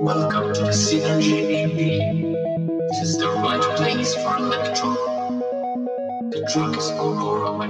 Welcome to the Synergy EP. This is the right place for electro. The track is Aurora by